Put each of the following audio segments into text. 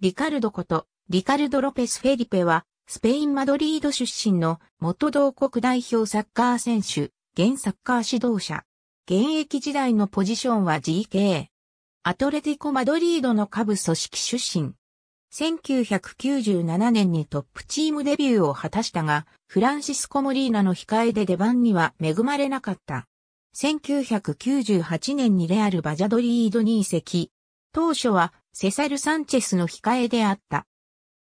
リカルドこと、リカルド・ロペス・フェリペは、スペイン・マドリード出身の元同国代表サッカー選手、現サッカー指導者。現役時代のポジションは GK。アトレティコ・マドリードの下部組織出身。1997年にトップチームデビューを果たしたが、フランシスコ・モリーナの控えで出番には恵まれなかった。1998年にレアル・バジャドリードに移籍。当初はセサル・サンチェスの控えであった。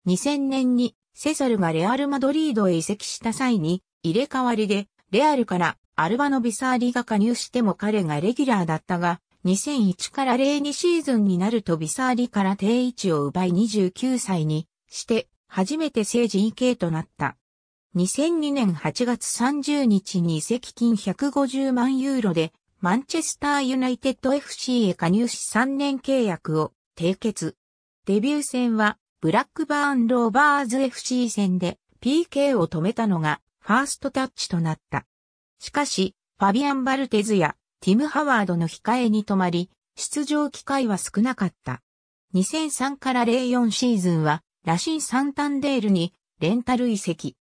2000年にセサルがレアル・マドリードへ移籍した際に入れ替わりでレアルからアルバノ・ビサーリが加入しても彼がレギュラーだったが、2001から02シーズンになるとビサーリから定位置を奪い29歳にして初めて正 GK となった。2002年8月30日に移籍金150万ユーロでマンチェスターユナイテッド FC へ加入し3年契約を締結。デビュー戦はブラックバーンローバーズ FC 戦で PK を止めたのがファーストタッチとなった。しかし、ファビアン・バルテズやティム・ハワードの控えに止まり、出場機会は少なかった。2003から04シーズンは、ラシン・サンタンデールにレンタル移籍。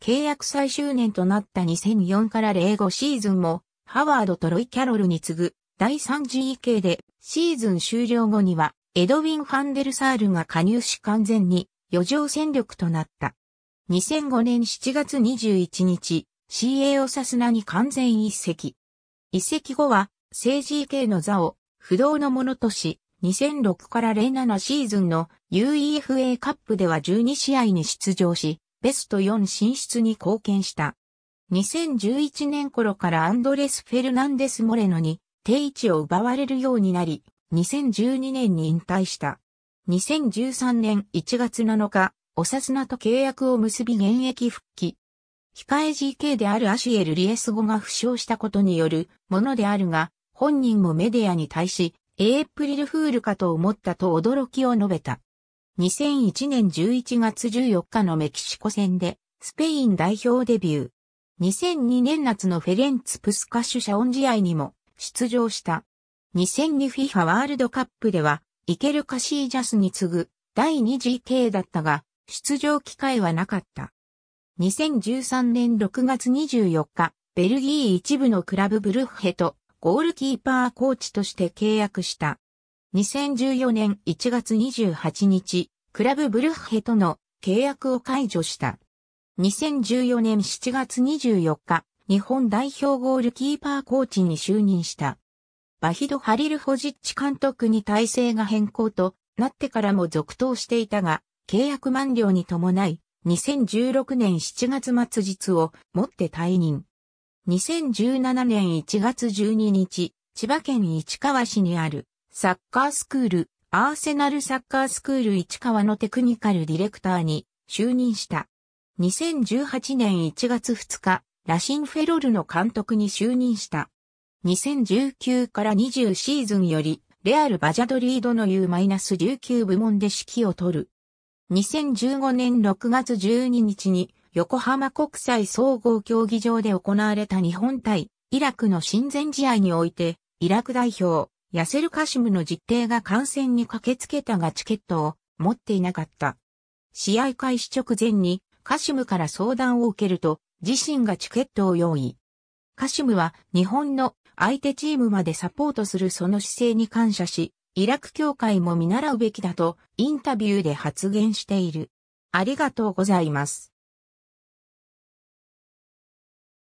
契約最終年となった2004から05シーズンも、ハワードとロイ・キャロルに次ぐ第3次位系で、シーズン終了後には、エドウィン・ファンデルサールが加入し完全に余剰戦力となった。2005年7月21日、CA オサスナに完全移籍。移籍後は、政治系の座を不動のものとし、2006から07シーズンの UEFA カップでは12試合に出場し、ベスト4進出に貢献した。2011年頃からアンドレス・フェルナンデス・モレノに定位置を奪われるようになり、2012年に引退した。2013年1月7日、オサスナと契約を結び現役復帰。控え GK であるアシエル・リエス語が負傷したことによるものであるが、本人もメディアに対し、エープリルフールかと思ったと驚きを述べた。2001年11月14日のメキシコ戦で、スペイン代表デビュー。2002年夏のフェレンツ・プスカッシュシャオン試合にも出場した。2002 FIFA ワールドカップでは、イケル・カシージャスに次ぐ第2次系だったが、出場機会はなかった。2013年6月24日、ベルギー一部のクラブブルッヘとゴールキーパーコーチとして契約した。2014年1月28日、クラブブルッヘとの契約を解除した。2014年7月24日、日本代表ゴールキーパーコーチに就任した。バヒド・ハリル・ホジッチ監督に体制が変更となってからも続投していたが、契約満了に伴い、2016年7月末日をもって退任。2017年1月12日、千葉県市川市にあるサッカースクール、アーセナルサッカースクール市川のテクニカルディレクターに就任した。2018年1月2日、ラシン・フェロルの監督に就任した。2019から20シーズンより、レアル・バジャドリードの U-19 部門で指揮を取る。2015年6月12日に横浜国際総合競技場で行われた日本対イラクの親善試合において、イラク代表、ヤセル・カシムの実定が観戦に駆けつけたがチケットを持っていなかった。試合開始直前にカシムから相談を受けると、自身がチケットを用意。カシムは日本の相手チームまでサポートするその姿勢に感謝し、イラク協会も見習うべきだとインタビューで発言している。ありがとうございます。